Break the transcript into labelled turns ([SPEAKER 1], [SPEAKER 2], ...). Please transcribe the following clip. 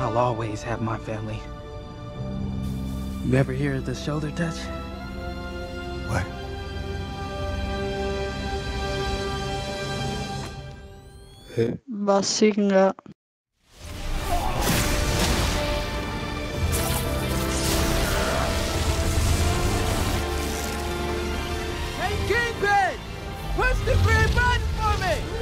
[SPEAKER 1] I'll always have my family. You ever hear the shoulder touch?
[SPEAKER 2] What?
[SPEAKER 3] Bazinga.
[SPEAKER 4] Hey, Kingpin! Push the green button! for me.